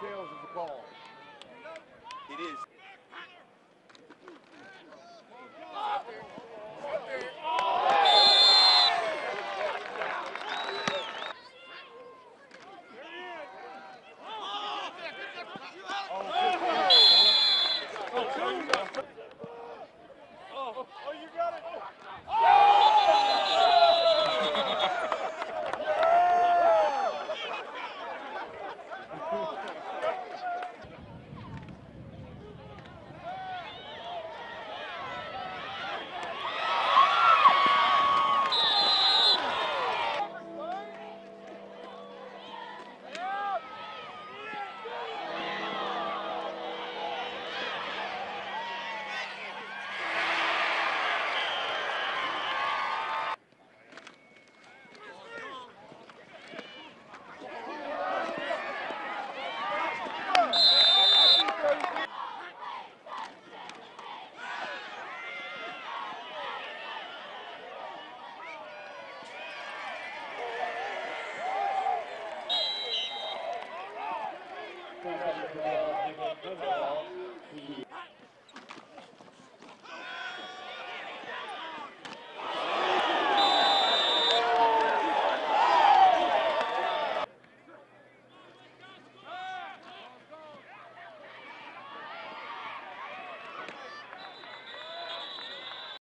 Tails is the ball. It is. Oh, you got it. Oh. 국가사진과 대변 현장